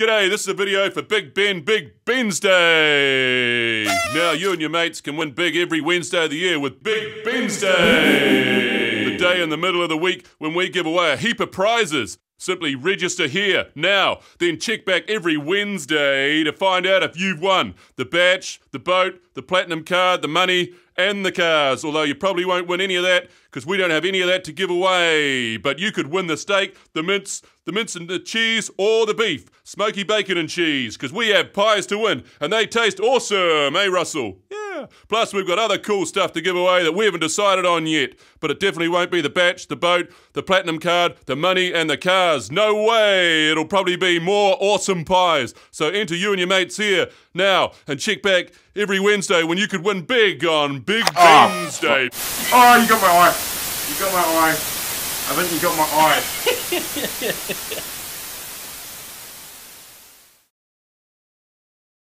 G'day, this is a video for Big Ben Big Bensday. Now you and your mates can win big every Wednesday of the year with Big Bensday. The day in the middle of the week when we give away a heap of prizes. Simply register here now, then check back every Wednesday to find out if you've won the bach, the boat, the platinum card, the money, and the cars. Although you probably won't win any of that because we don't have any of that to give away. But you could win the steak, the mince, the mince and the cheese, or the beef, smoky bacon and cheese because we have pies to win and they taste awesome, eh, Russell? Yeah. Plus, we've got other cool stuff to give away that we haven't decided on yet. But it definitely won't be the bach, the boat, the platinum card, the money, and the cars. No way! It'll probably be more awesome pies. So enter you and your mates here now and check back every Wednesday when you could win big on Big ah, Oh, Wednesday. Oh, ah, you got my eye. You got my eye. I think you got my eye.